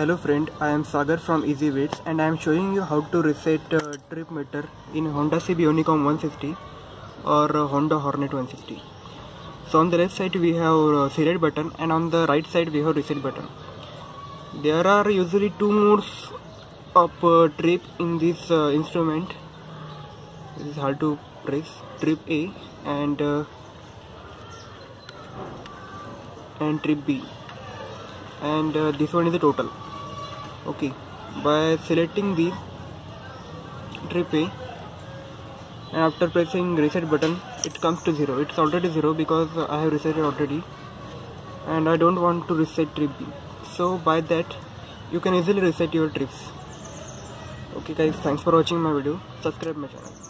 Hello friend, I am Sagar from EasyWits and I am showing you how to reset uh, trip meter in Honda CB Unicorn 160 or uh, Honda Hornet 160. So on the left side we have uh, select button and on the right side we have reset button. There are usually two modes of uh, trip in this uh, instrument. This is hard to press. Trip A and uh, and trip B and uh, this one is the total okay. By selecting the A and after pressing reset button it comes to 0 it's already 0 because I have reset it already and I don't want to reset trip B. So by that you can easily reset your trips. Okay guys. Thanks for watching my video. Subscribe my channel